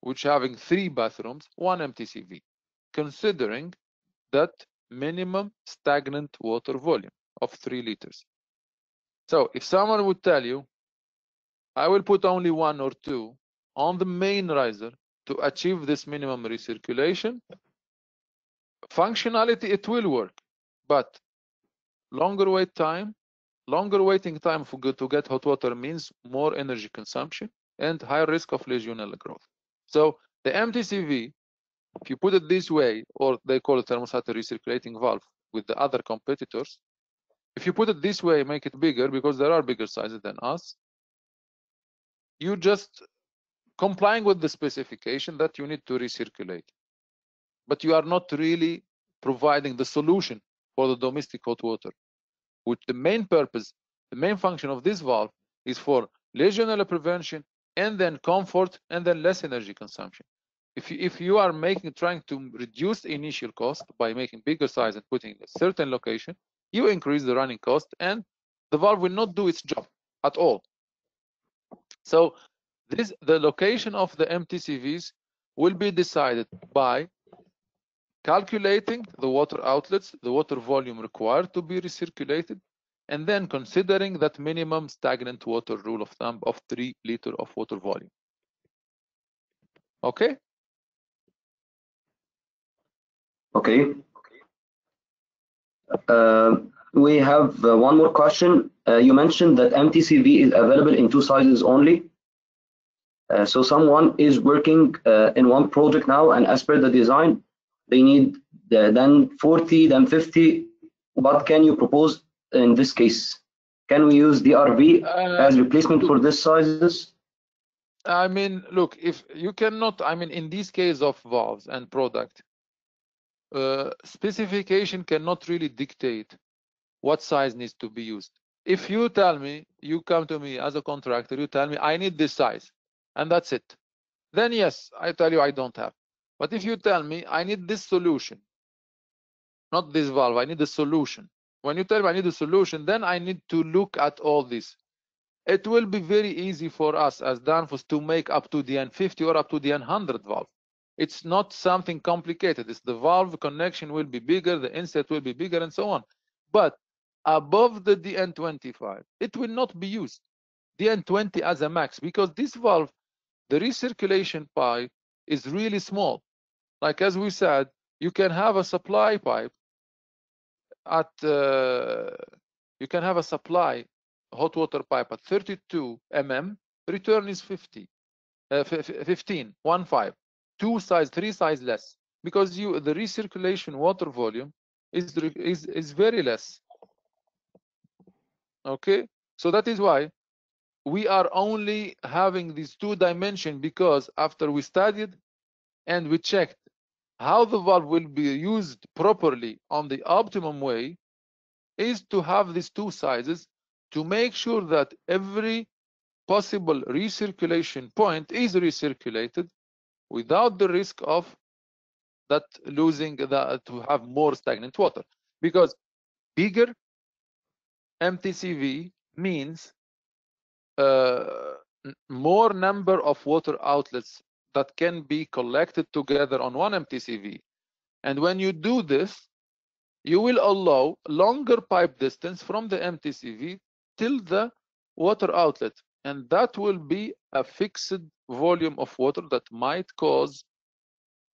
which having three bathrooms one mtcv considering that minimum stagnant water volume of three liters. So if someone would tell you i will put only one or two on the main riser to achieve this minimum recirculation functionality it will work but longer wait time longer waiting time for good to get hot water means more energy consumption and higher risk of legionella growth. So the mtcv if you put it this way or they call it thermostatic recirculating valve with the other competitors if you put it this way make it bigger because there are bigger sizes than us you just complying with the specification that you need to recirculate. But you are not really providing the solution for the domestic hot water which the main purpose the main function of this valve is for legionella prevention and then comfort and then less energy consumption if you, if you are making trying to reduce the initial cost by making bigger size and putting in a certain location you increase the running cost and the valve will not do its job at all. So this the location of the mtcvs will be decided by calculating the water outlets the water volume required to be recirculated and then considering that minimum stagnant water rule of thumb of 3 liter of water volume. Okay Okay. Uh, we have uh, one more question. Uh, you mentioned that MTCV is available in two sizes only. Uh, so someone is working uh, in one project now, and as per the design, they need the, then 40, then 50. What can you propose in this case? Can we use DRV Uh, as replacement for this sizes? I mean, look, if you cannot, I mean, in this case of valves and product, uh, specification cannot really dictate what size needs to be used. If you tell me, you come to me as a contractor, you tell me, I need this size, and that's it. Then yes, I tell you I don't have. But if you tell me, I need this solution, not this valve, I need the solution. When you tell me I need a solution, then I need to look at all this it will be very easy for us as Danfoss to make up to the DN50 or up to the DN100 valve. It's not something complicated. It's the valve connection will be bigger, the inset will be bigger, and so on. But above the DN25, it will not be used. DN20 as a max because this valve, the recirculation pipe is really small. Like as we said, you can have a supply pipe at uh, you can have a supply hot water pipe at 32 mm, return is 50, uh, 15, one five, two size, three size less, because you the recirculation water volume is is is very less. Okay, so that is why we are only having these two dimension because after we studied and we checked how the valve will be used properly on the optimum way is to have these two sizes to make sure that every possible recirculation point is recirculated without the risk of that losing the to have more stagnant water because bigger MTCV means uh, more number of water outlets that can be collected together on one MTCV. And when you do this, you will allow longer pipe distance from the MTCV till the water outlet. And that will be a fixed volume of water that might cause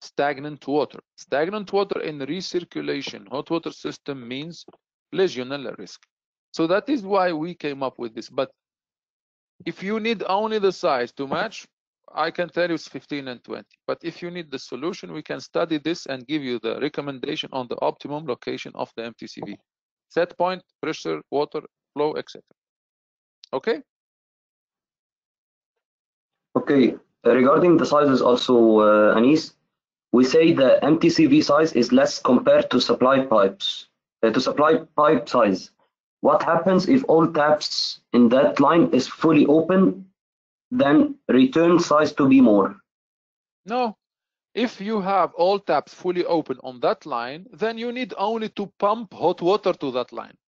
stagnant water. Stagnant water in recirculation, hot water system means Legionella risk. So that is why we came up with this. But if you need only the size to match, I can tell you it's 15 and 20. But if you need the solution, we can study this and give you the recommendation on the optimum location of the MTCV. Set point, pressure, water, flow, etc. Okay? Okay, uh, regarding the sizes also, uh, Anis, we say the MTCV size is less compared to supply pipes, uh, to supply pipe size. What happens if all taps in that line is fully open, then return size to be more? No. If you have all taps fully open on that line, then you need only to pump hot water to that line.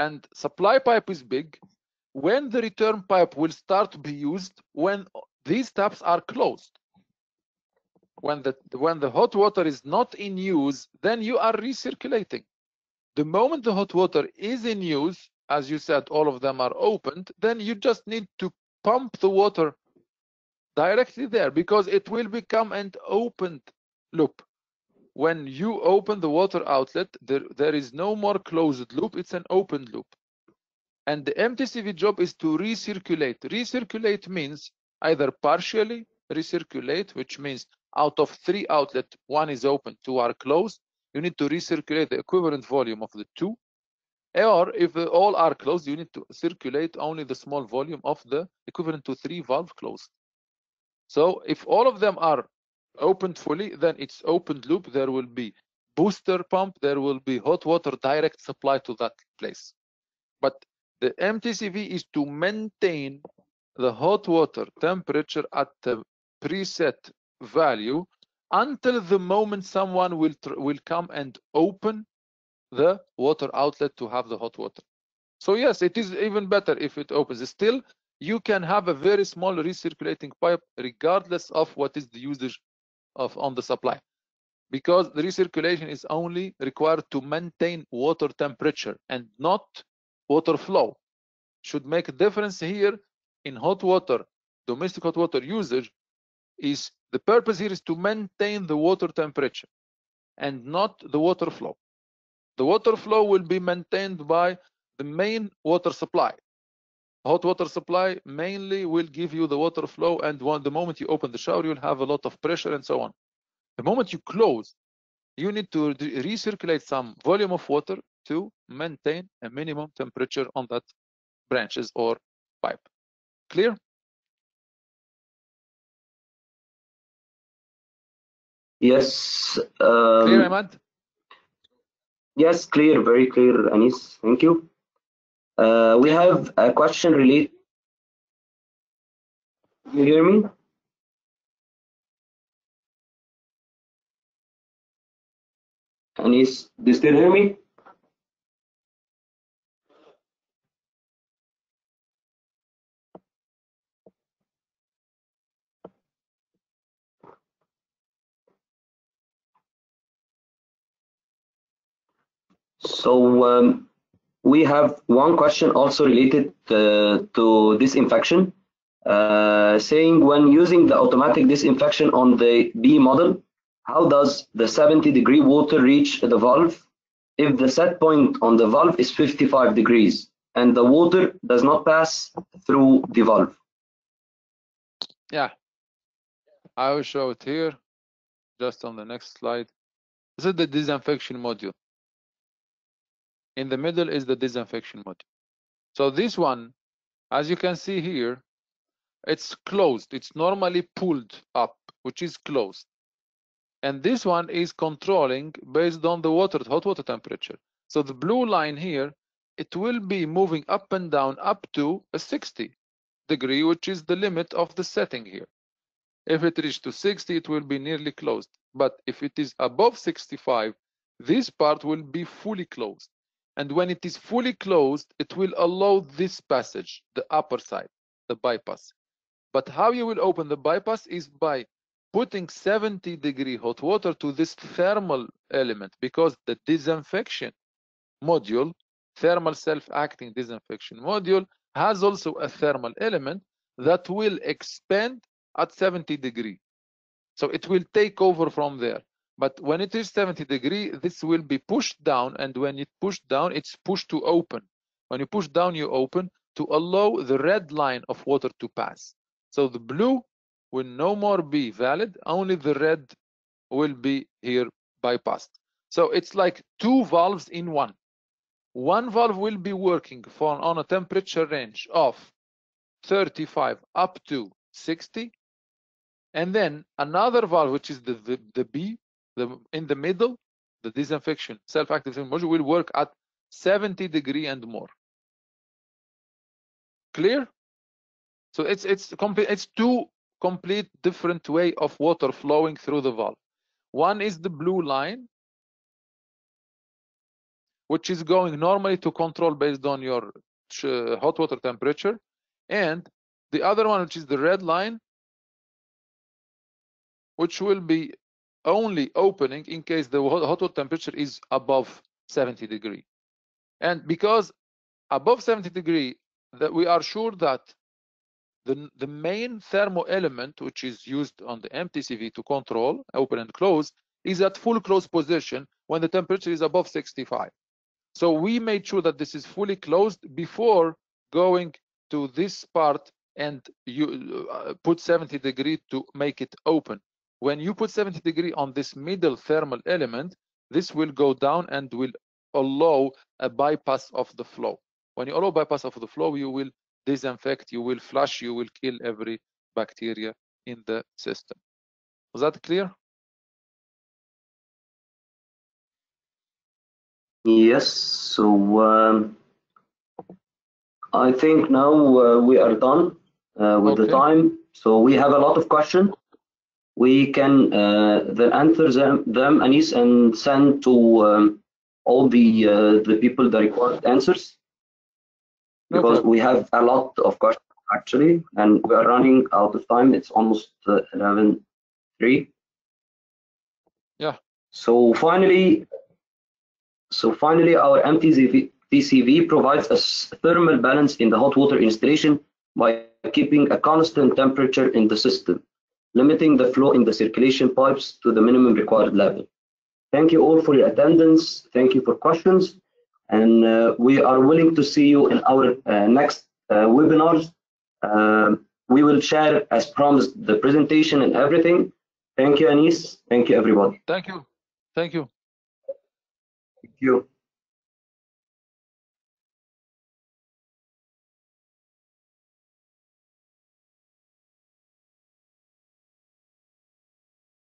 And supply pipe is big. When the return pipe will start to be used when these taps are closed. When the when the hot water is not in use, then you are recirculating. The moment the hot water is in use, as you said, all of them are opened, then you just need to pump the water directly there because it will become an opened loop. When you open the water outlet, there, there is no more closed loop, it's an open loop. And the MTCV job is to recirculate. Recirculate means either partially recirculate, which means out of three outlets, one is open, two are closed. You need to recirculate the equivalent volume of the two. Or if all are closed, you need to circulate only the small volume of the equivalent to three valve closed. So if all of them are opened fully, then it's opened loop. There will be booster pump. There will be hot water direct supply to that place. But the MTCV is to maintain the hot water temperature at the preset value until the moment someone will will come and open the water outlet to have the hot water. So yes, it is even better if it opens. Still, you can have a very small recirculating pipe regardless of what is the usage of on the supply because the recirculation is only required to maintain water temperature and not water flow. Should make a difference here in hot water domestic hot water usage is the purpose here is to maintain the water temperature and not the water flow. The water flow will be maintained by the main water supply. Hot water supply mainly will give you the water flow and when the moment you open the shower you'll have a lot of pressure and so on. The moment you close you need to recirculate some volume of water to maintain a minimum temperature on that branches or pipe clear Yes. Um, clear Ahmad? Yes, clear, very clear, Anis. Thank you. Uh, we have a question related. You hear me? Anis, do you still hear me? So um, we have one question also related uh, to disinfection, uh, saying when using the automatic disinfection on the B model, how does the 70 degree water reach the valve if the set point on the valve is 55 degrees and the water does not pass through the valve? Yeah, I will show it here, just on the next slide. This is the disinfection module in the middle is the disinfection module. So this one, as you can see here, it's closed. It's normally pulled up, which is closed. And this one is controlling based on the water, hot water temperature. So the blue line here, it will be moving up and down up to a 60 degree, which is the limit of the setting here. If it reaches to 60, it will be nearly closed. But if it is above 65, this part will be fully closed. And when it is fully closed, it will allow this passage, the upper side, the bypass. But how you will open the bypass is by putting 70 degree hot water to this thermal element because the disinfection module, thermal self-acting disinfection module, has also a thermal element that will expand at 70 degree. So it will take over from there. But when it is 70 degree, this will be pushed down. And when it pushed down, it's pushed to open. When you push down, you open to allow the red line of water to pass. So the blue will no more be valid. Only the red will be here bypassed. So it's like two valves in one. One valve will be working for on a temperature range of 35 up to 60 and then another valve which is the the, the b the in the middle the disinfection self-active module will work at 70 degree and more. Clear? So it's it's it's two complete different way of water flowing through the valve. One is the blue line which is going normally to control based on your hot water temperature and the other one which is the red line which will be only opening in case the hot water temperature is above 70 degree. And because above 70 degree, that we are sure that the, the main thermo element, which is used on the MTCV to control open and close, is at full close position when the temperature is above 65. So we made sure that this is fully closed before going to this part and you uh, put 70 degree to make it open. When you put 70 degree on this middle thermal element, this will go down and will allow a bypass of the flow. When you allow bypass of the flow, you will disinfect, you will flush, you will kill every bacteria in the system. Was that clear? Yes, so um, I think now uh, we are done uh, with Okay. the time. So we have a lot of questions. We can uh, then answer them, them Anis, and send to um, all the uh, the people the required answers because problem. we have a lot of questions actually, and we are running out of time. It's almost uh, 11:03. Yeah. So finally, so finally, our MTCV TCV provides a thermal balance in the hot water installation by keeping a constant temperature in the system, limiting the flow in the circulation pipes to the minimum required level. Thank you all for your attendance. Thank you for questions. And uh, we are willing to see you in our uh, next uh, webinars. Um, we will share, as promised, the presentation and everything. Thank you, Anis. Thank you, everybody. Thank you. Thank you. Thank you.